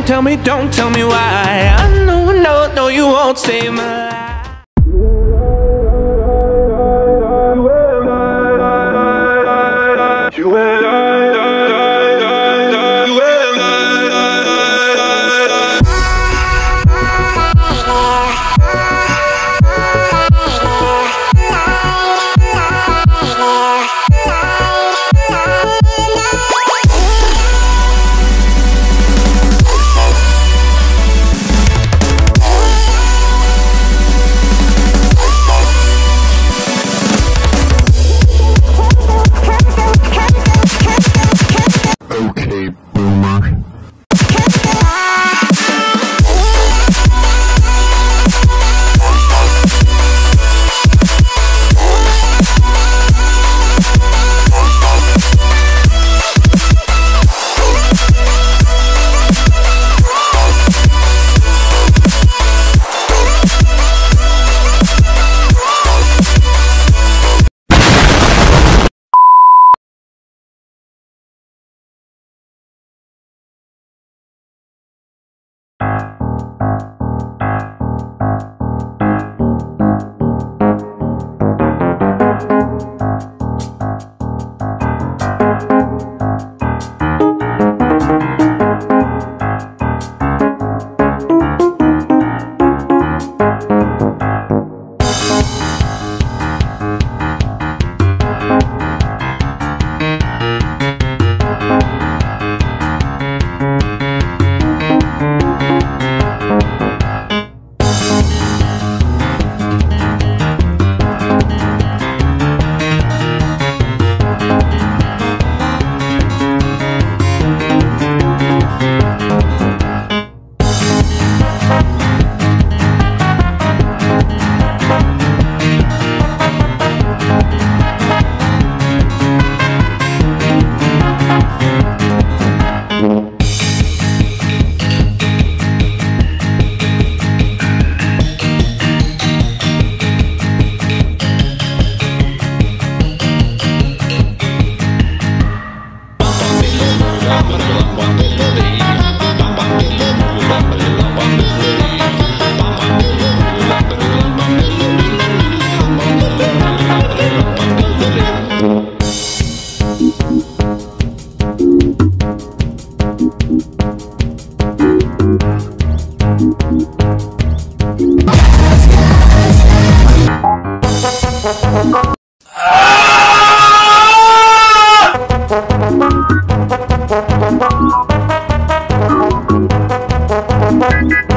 Don't tell me, don't tell me why. I know, no, no, you won't save my life Música